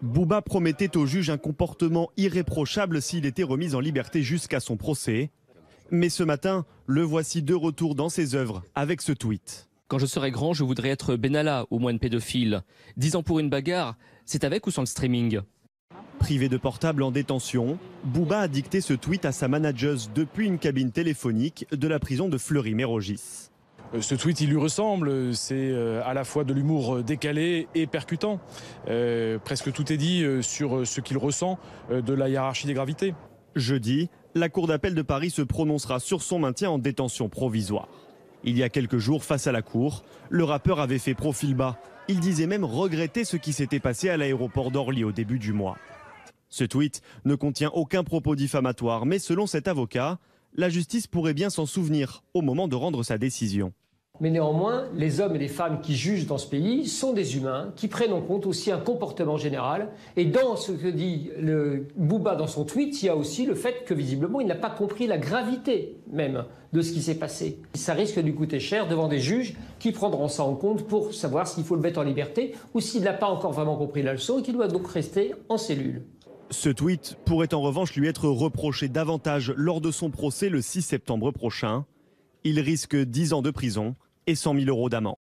Bouba promettait au juge un comportement irréprochable s'il était remis en liberté jusqu'à son procès. Mais ce matin, le voici de retour dans ses œuvres avec ce tweet. Quand je serai grand, je voudrais être Benalla ou moine pédophile. Dix ans pour une bagarre, c'est avec ou sans le streaming? Privé de portable en détention, Bouba a dicté ce tweet à sa manageuse depuis une cabine téléphonique de la prison de Fleury-Mérogis. Euh, ce tweet, il lui ressemble. C'est euh, à la fois de l'humour décalé et percutant. Euh, presque tout est dit sur ce qu'il ressent de la hiérarchie des gravités. Jeudi, la Cour d'appel de Paris se prononcera sur son maintien en détention provisoire. Il y a quelques jours, face à la Cour, le rappeur avait fait profil bas. Il disait même regretter ce qui s'était passé à l'aéroport d'Orly au début du mois. Ce tweet ne contient aucun propos diffamatoire, mais selon cet avocat, la justice pourrait bien s'en souvenir au moment de rendre sa décision. Mais néanmoins, les hommes et les femmes qui jugent dans ce pays sont des humains qui prennent en compte aussi un comportement général. Et dans ce que dit le Bouba dans son tweet, il y a aussi le fait que visiblement, il n'a pas compris la gravité même de ce qui s'est passé. Ça risque de lui coûter cher devant des juges qui prendront ça en compte pour savoir s'il faut le mettre en liberté ou s'il n'a pas encore vraiment compris la leçon et qu'il doit donc rester en cellule. Ce tweet pourrait en revanche lui être reproché davantage lors de son procès le 6 septembre prochain. Il risque 10 ans de prison et 100 000 euros d'amende.